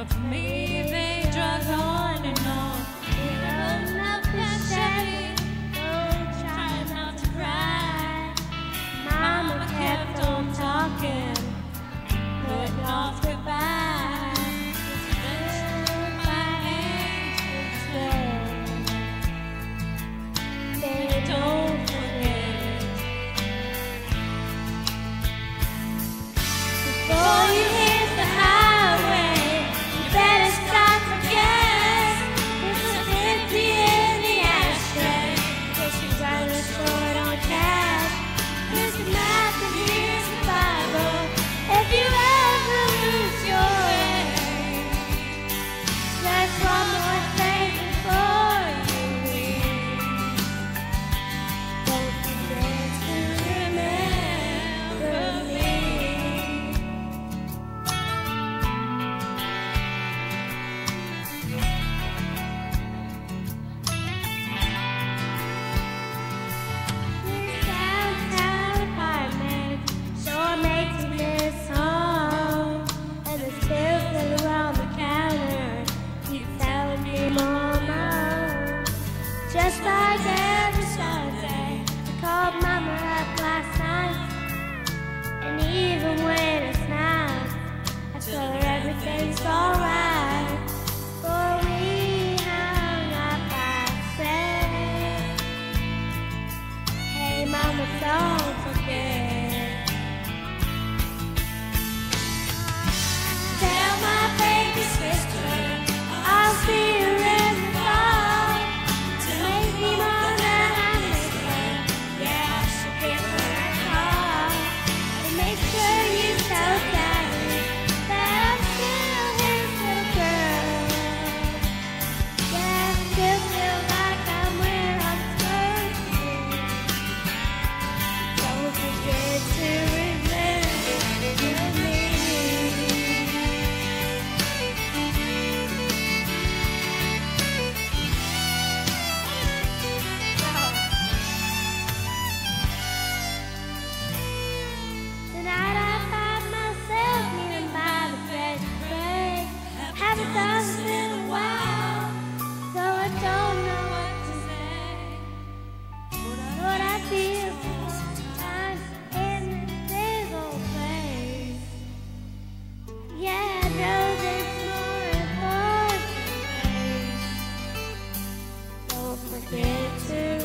Maybe drugs on and on. Enough to shade. Trying not to cry. Mama kept on talking, putting off goodbye. My angels They don't forget. Just like every Sunday, I called Mama up last night. And even when it's not, I tell her everything's alright. For we hung up our set. Hey, mama, don't forget. forget to